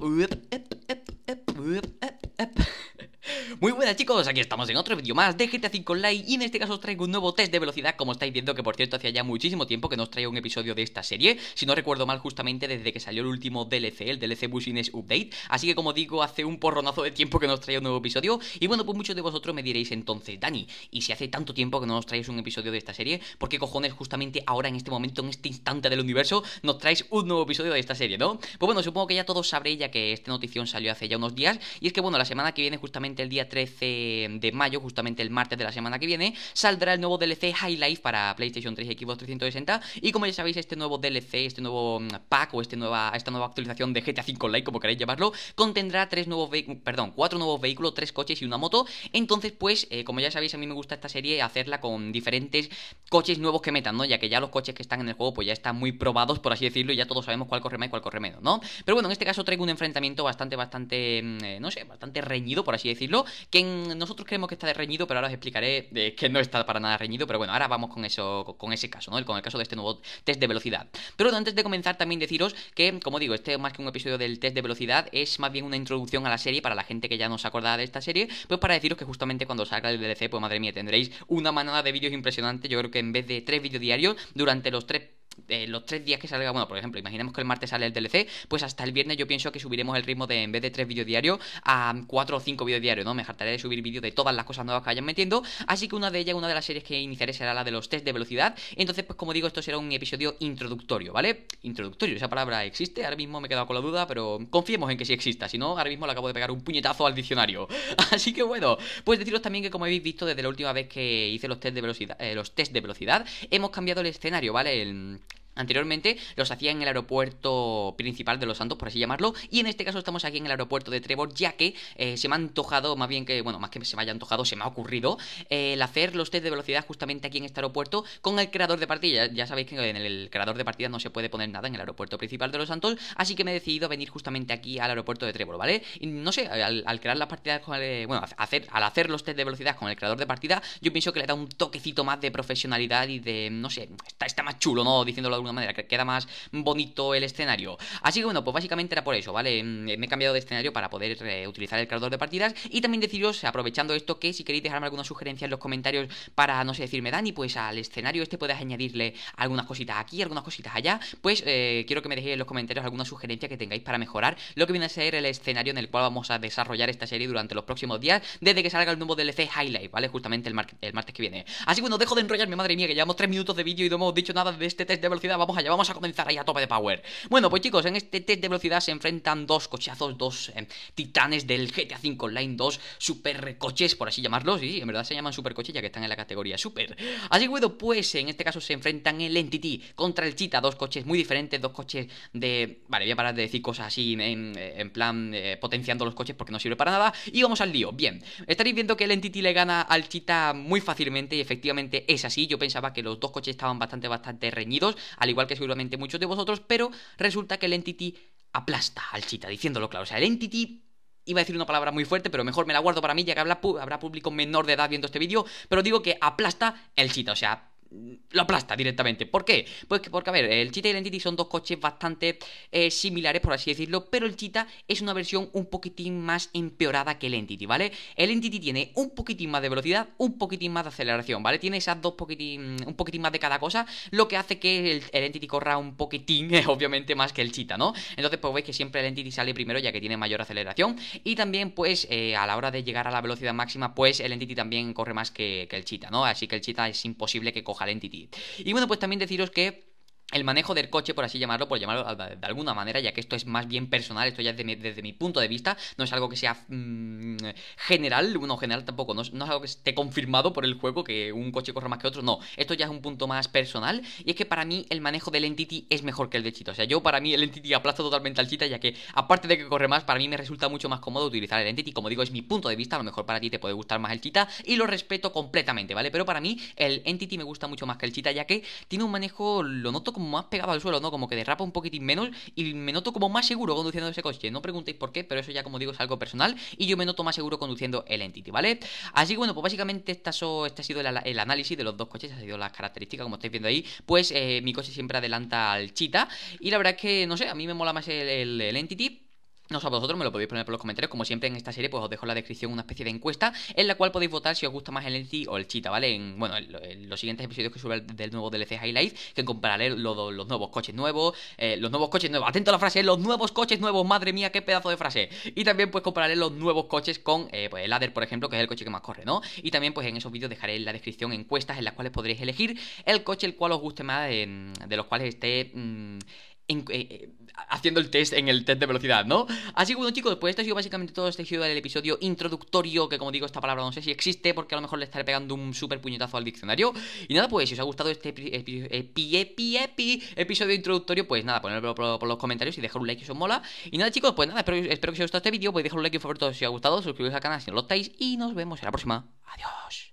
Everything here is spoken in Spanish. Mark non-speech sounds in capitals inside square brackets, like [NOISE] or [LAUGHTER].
Muy chicos, aquí estamos en otro vídeo más de GTA 5 Online y en este caso os traigo un nuevo test de velocidad como estáis viendo que por cierto hacía ya muchísimo tiempo que no os traigo un episodio de esta serie si no recuerdo mal justamente desde que salió el último DLC, el DLC Business Update. Así que como digo hace un porronazo de tiempo que no os traigo un nuevo episodio. Y bueno pues muchos de vosotros me diréis entonces Dani, y si hace tanto tiempo que no os traéis un episodio de esta serie ¿por qué cojones justamente ahora en este momento, en este instante del universo nos traéis un nuevo episodio de esta serie, ¿no? Pues bueno, supongo que ya todos sabréis ya que esta notición salió hace ya unos días y es que bueno, la semana que viene justamente el día 13 de mayo, justamente el martes de la semana que viene, saldrá el nuevo DLC High Life para PlayStation 3 y Xbox 360. Y como ya sabéis, este nuevo DLC, este nuevo mm, pack o este nueva, esta nueva actualización de GTA 5 Online, como queréis llamarlo, contendrá tres nuevos perdón, cuatro nuevos vehículos, tres coches y una moto. Entonces, pues, eh, como ya sabéis, a mí me gusta esta serie hacerla con diferentes coches nuevos que metan, ¿no? Ya que ya los coches que están en el juego, pues ya están muy probados, por así decirlo, y ya todos sabemos cuál corre más y cuál corre menos, ¿no? Pero bueno, en este caso traigo un enfrentamiento bastante, bastante, mm, eh, no sé, bastante reñido, por así decirlo, que en, nosotros creemos que está de reñido, pero ahora os explicaré que no está para nada reñido. Pero bueno, ahora vamos con eso, con ese caso, ¿no? Con el caso de este nuevo test de velocidad. Pero antes de comenzar, también deciros que, como digo, este más que un episodio del test de velocidad, es más bien una introducción a la serie para la gente que ya no se acordaba de esta serie. Pues para deciros que justamente cuando salga el DLC, pues madre mía, tendréis una manada de vídeos impresionante. Yo creo que en vez de tres vídeos diarios, durante los tres eh, los tres días que salga, bueno, por ejemplo, imaginemos que el martes sale el DLC, pues hasta el viernes yo pienso que subiremos el ritmo de, en vez de tres vídeos diarios, a cuatro o cinco vídeos diarios, ¿no? Me hartaré de subir vídeos de todas las cosas nuevas que vayan metiendo, así que una de ellas, una de las series que iniciaré será la de los test de velocidad, entonces, pues como digo, esto será un episodio introductorio, ¿vale? Introductorio, esa palabra existe, ahora mismo me he quedado con la duda, pero confiemos en que sí exista, si no, ahora mismo le acabo de pegar un puñetazo al diccionario. [LAUGHS] Así que bueno, pues deciros también que como habéis visto desde la última vez que hice los test de velocidad, eh, los test de velocidad, hemos cambiado el escenario, ¿vale? El, Anteriormente los hacía en el aeropuerto principal de Los Santos, por así llamarlo, y en este caso estamos aquí en el aeropuerto de Trevor, ya que eh, se me ha antojado, más bien que, bueno, más que se me haya antojado, se me ha ocurrido eh, el hacer los test de velocidad justamente aquí en este aeropuerto con el creador de partida. Ya, sabéis que en el, creador de partida no se puede poner nada en el aeropuerto principal de Los Santos, así que me he decidido venir justamente aquí al aeropuerto de Trevor, ¿vale? Y no sé, al, crear las partidas con el, bueno, hacer, al hacer los test de velocidad con el creador de partida, yo pienso que le da un toquecito más de profesionalidad y de, no sé, está, está más chulo, ¿no? Diciéndolo de alguna manera, que queda más bonito el escenario. Así que bueno, pues básicamente era por eso, ¿vale? Mm, me he cambiado de escenario para poder eh, utilizar el creador de partidas y también deciros, aprovechando esto, que si queréis dejarme alguna sugerencia en los comentarios para, no sé, decirme, Dani, pues al escenario este puedes añadirle algunas cositas aquí, algunas cositas allá, pues eh, quiero que me dejéis en los comentarios alguna sugerencia que tengáis para mejorar lo que viene a ser el escenario en el cual vamos a desarrollar esta serie durante los próximos días, desde que salga el nuevo DLC Highlight, ¿vale? Justamente el, el martes que viene. Así que bueno, dejo de enrollarme, madre mía, que llevamos 3 minutos de vídeo y no hemos dicho nada de este test de velocidad, vamos allá, vamos a comenzar ahí a tope de power. Bueno, pues chicos, en este test de velocidad se enfrentan dos cochazos, dos eh, titanes del GTA 5 Online, dos super coches, por así llamarlos. Sí, en verdad se llaman super coches ya que están en la categoría super. Así que bueno, pues en este caso se enfrentan el Entity contra el Cheetah, dos coches muy diferentes, dos coches de... Vale, voy a parar de decir cosas así en, plan eh, potenciando los coches porque no sirve para nada. Y vamos al lío. Bien, estaréis viendo que el Entity le gana al Cheetah muy fácilmente y efectivamente es así. Yo pensaba que los dos coches estaban bastante, bastante reñidos, igual que seguramente muchos de vosotros pero resulta que el Entity aplasta al Chita, diciéndolo claro. O sea, el Entity Iba a decir una palabra muy fuerte, pero mejor me la guardo para mí, ya que habrá público menor de edad viendo este vídeo. Pero digo que aplasta el Chita, o sea, lo aplasta directamente. ¿Por qué? Pues que, porque, a ver, el Cheetah y el Entity son dos coches bastante eh, similares, por así decirlo, pero el Cheetah es una versión un poquitín más empeorada que el Entity, ¿vale? El Entity tiene un poquitín más de velocidad, un poquitín más de aceleración, ¿vale? Tiene esas dos poquitín, un poquitín más de cada cosa, lo que hace que el, Entity corra un poquitín, [LAUGHS] obviamente, más que el Cheetah, ¿no? Entonces, pues veis que siempre el Entity sale primero ya que tiene mayor aceleración y también, pues, eh, a la hora de llegar a la velocidad máxima, pues el Entity también corre más que, el Cheetah, ¿no? Así que el Cheetah es imposible que coja Entity. Y bueno, pues también deciros que el manejo del coche, por así llamarlo, por llamarlo de alguna manera, ya que esto es más bien personal, esto ya es desde mi punto de vista, no es algo que sea mm, general, bueno, general tampoco, no es, algo que esté confirmado por el juego que un coche corre más que otro, no, esto ya es un punto más personal, y es que para mí el manejo del Entity es mejor que el de Chita, o sea, yo para mí el Entity aplasta totalmente al Chita, ya que aparte de que corre más, para mí me resulta mucho más cómodo utilizar el Entity, como digo, es mi punto de vista, a lo mejor para ti te puede gustar más el Chita, y lo respeto completamente, ¿vale? Pero para mí el Entity me gusta mucho más que el Chita, ya que tiene un manejo, lo noto más pegado al suelo, ¿no? Como que derrapa un poquitín menos y me noto como más seguro conduciendo ese coche. No preguntéis por qué, pero eso ya como digo es algo personal y yo me noto más seguro conduciendo el Entity, ¿vale? Así que bueno, pues básicamente este ha sido el, análisis de los dos coches, ha sido las características, como estáis viendo ahí, pues eh, mi coche siempre adelanta al Cheetah y la verdad es que, no sé, a mí me mola más el, el Entity No sé, a vosotros me lo podéis poner por los comentarios. Como siempre en esta serie, pues os dejo en la descripción una especie de encuesta en la cual podéis votar si os gusta más el Enzi o el Cheetah, ¿vale? En, bueno, en, los siguientes episodios que sube del nuevo DLC Highlights, que compararé los, nuevos coches nuevos, eh, los nuevos coches nuevos, atento a la frase, los nuevos coches nuevos, madre mía, qué pedazo de frase. Y también pues compararé los nuevos coches con eh, pues, el Adder, por ejemplo, que es el coche que más corre, ¿no? Y también pues en esos vídeos dejaré en la descripción encuestas en las cuales podréis elegir el coche el cual os guste más, de los cuales esté... Mm, eh, eh, haciendo el test en el test de velocidad, ¿no? Así que bueno chicos, pues esto ha sido básicamente todo este sido del episodio introductorio, que como digo, esta palabra no sé si existe, porque a lo mejor le estaré pegando un súper puñetazo al diccionario. Y nada, pues si os ha gustado este episodio introductorio, pues nada, ponedlo por, los comentarios y dejar un like si os mola. Y nada chicos, pues nada, espero, que os haya gustado este vídeo, podéis dejar un like y favorito si os ha gustado, suscribiros al canal si no lo estáis, y nos vemos en la próxima. Adiós.